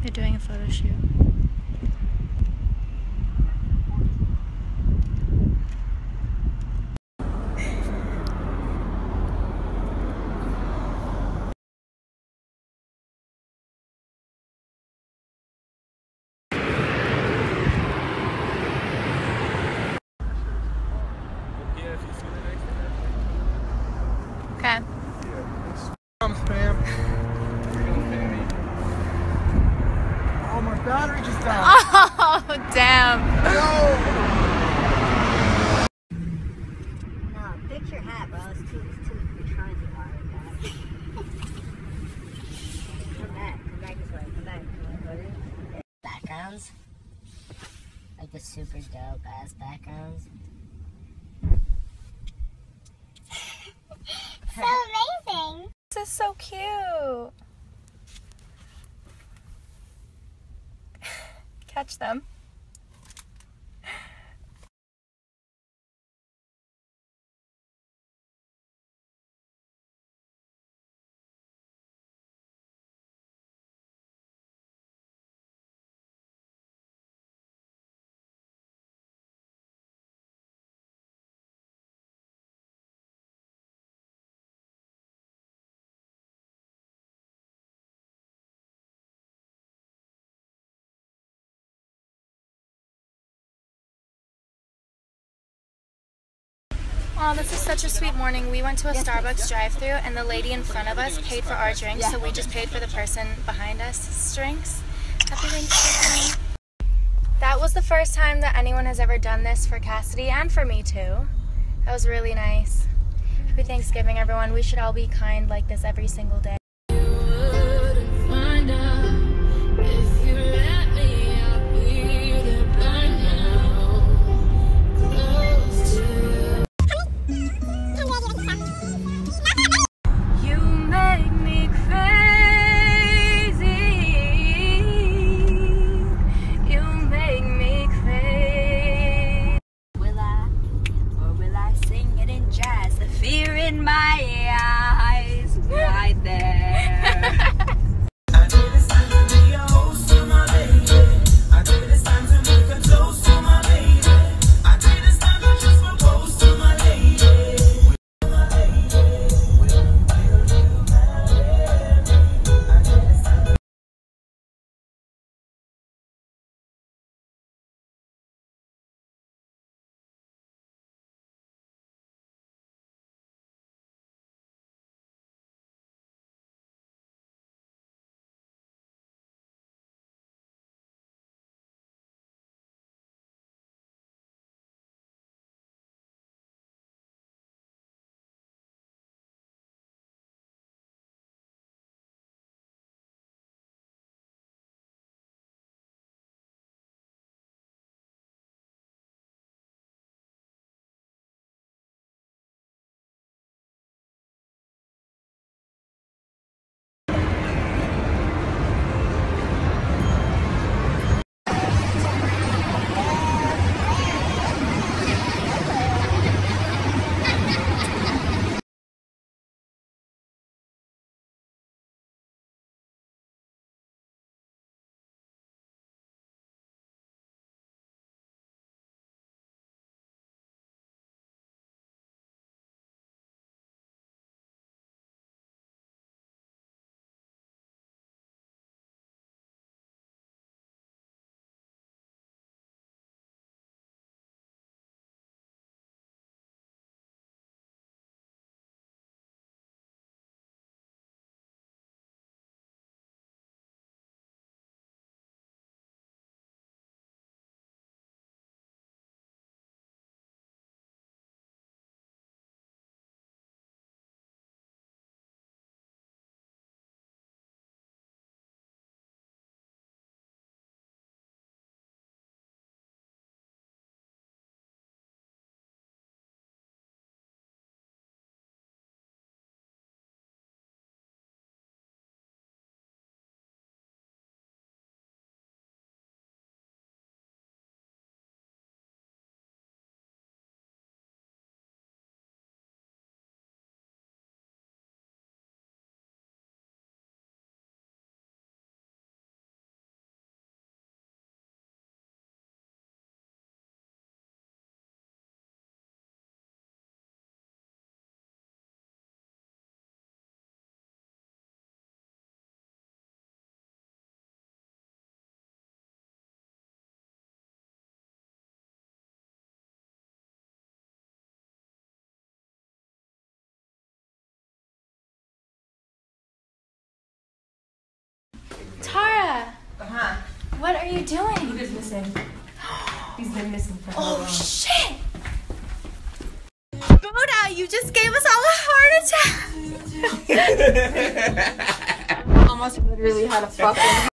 They're doing a photo shoot. Okay. spam. Oh, my battery just died. Oh, damn. No, fix your hat, bro. It's too, it's too, you're trying too hard. guys. come back, come back this way, come back. Backgrounds. Like the super dope ass backgrounds. so amazing. This is so cute. Catch them. Oh, this is such a sweet morning. We went to a Starbucks drive-through and the lady in front of us paid for our drinks, so we just paid for the person behind us drinks. Happy Thanksgiving. That was the first time that anyone has ever done this for Cassidy and for me too. That was really nice. Happy Thanksgiving, everyone. We should all be kind like this every single day. Jazz? The fear in my eyes, right there. Tara, Uh-huh. what are you doing? He's missing. He's been missing for how Oh long? shit! Buddha, you just gave us all a heart attack. Almost literally had a fucking